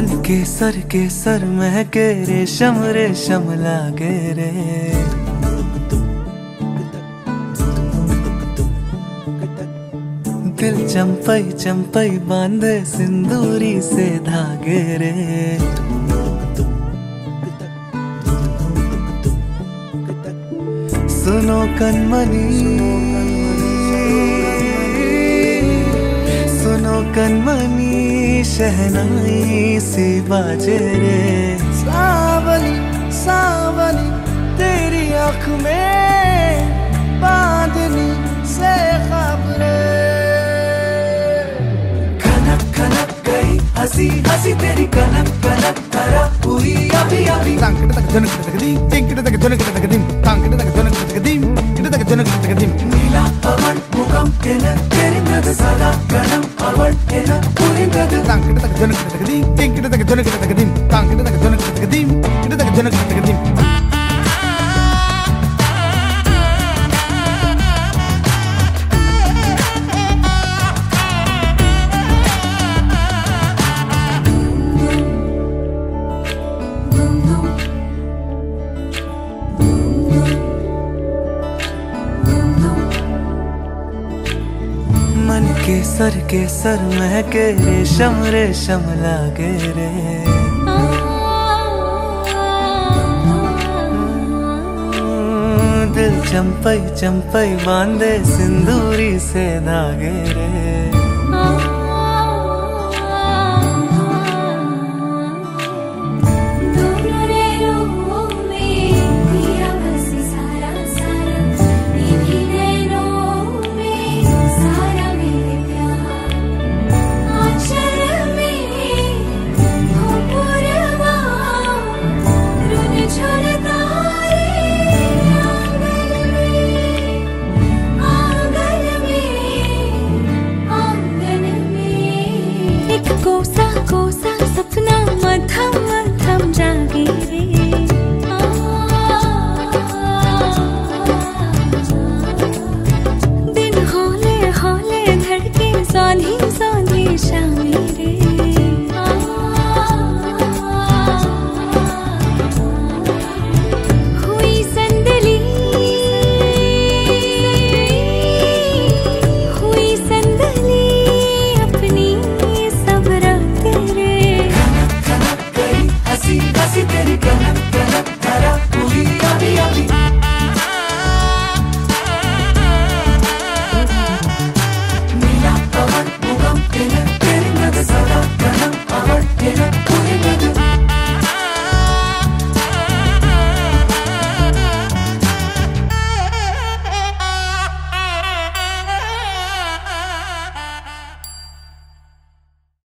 मन के सर के सर महके रेशम रेशम लागे रे। दिल चंपई चंपई बांधे, सिंदूरी से धागे रे। सुनो कनमनी। सुनो कनमनी। शहनाई से बाजे रे सावली सावली तेरी आँख में बांधनी से खबरे। कनक कनक गई हँसी हँसी तेरी कनक कनक धरा हुई अभी अभी। तांकड़ तक जनक तक दी तिंकड़ तक जनक तक दी तांकड़ तक जनक तक दी इड़ तक जनक तक दी। नीला पवन मुकम के नक्के புரிந்தது சதா கணம் கிட்டத்தக்க ஜனக்கிட்டத்தக்கதி கிட்டத்தக்க के सर महके रेशम रेशम लागे रे। दिल चंपई चंपई बांधे, सिंदूरी से धागे रे। एक कोसा कोसा सपना मथा